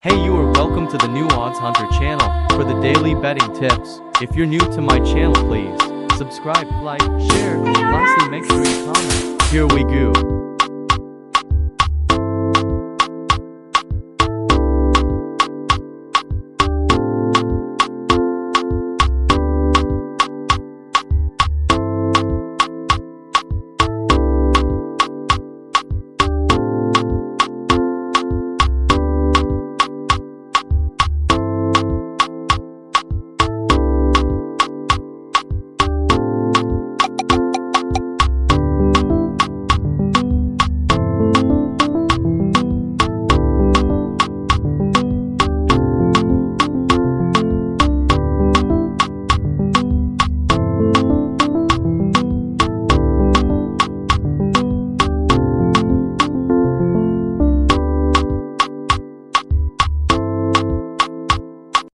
Hey you are welcome to the new Odds Hunter channel for the daily betting tips. If you're new to my channel please subscribe, like, share, lastly make sure you comment. Here we go.